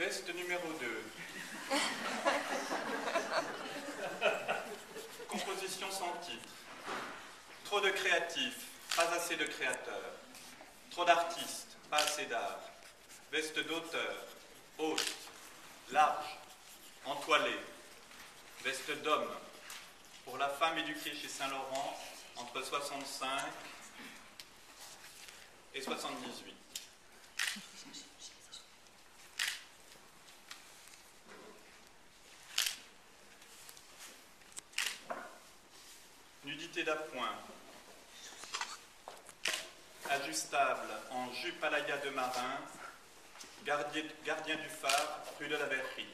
Veste numéro 2. Composition sans titre. Trop de créatifs, pas assez de créateurs. Trop d'artistes, pas assez d'art. Veste d'auteur, haute, large, entoilée. Veste d'homme. Pour la femme éduquée chez Saint-Laurent, entre 65 et 78. D'appoint. Ajustable en jupe à la de marin, gardien, du phare, rue de la Verrerie.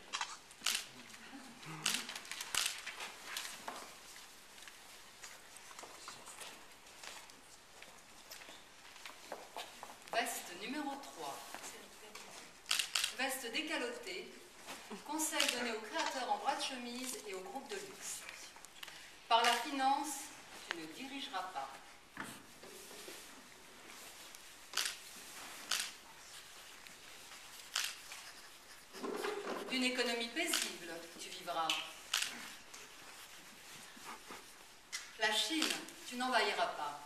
Veste numéro 3. Veste décalotée. Conseil donné aux créateurs en bras de chemise et aux groupes de luxe. Par la finance, pas. D'une économie paisible, tu vivras. La Chine, tu n'envahiras pas.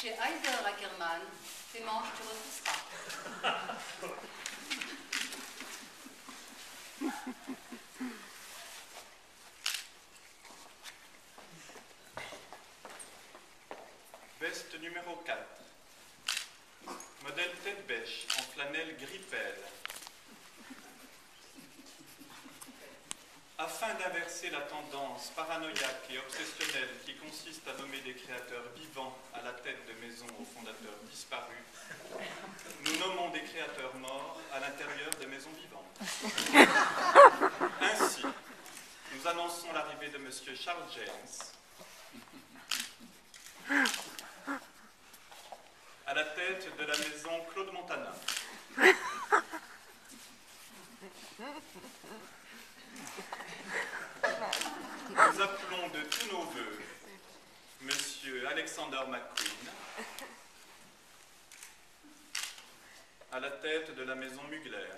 Chez Heiser Ackermann, tes manches tu retrousseras. Veste numéro 4. Modèle tête bêche en flanelle gris pelle. Afin d'inverser la tendance paranoïaque et obsessionnelle qui consiste à nommer des créateurs vivants à la tête de maisons aux fondateurs disparus, nous nommons des créateurs morts à l'intérieur des maisons vivantes. Ainsi, nous annonçons l'arrivée de M. Charles James, de la maison Claude Montana. Nous appelons de tous nos voeux Monsieur Alexander McQueen à la tête de la maison Mugler.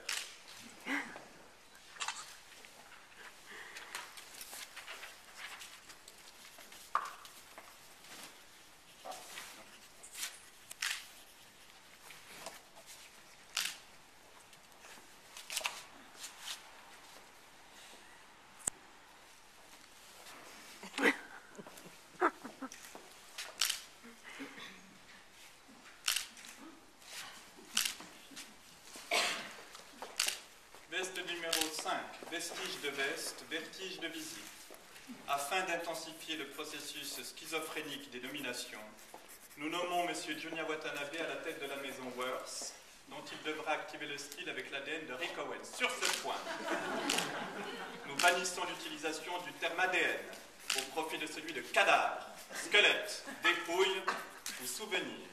Veste numéro 5, vestige de veste, vertige de visite. Afin d'intensifier le processus schizophrénique des nominations, nous nommons M. Junya Watanabe à la tête de la maison Worth, dont il devra activer le style avec l'ADN de Rick Owens. Sur ce point, nous bannissons l'utilisation du terme ADN au profit de celui de cadavre, squelette, dépouille ou souvenir.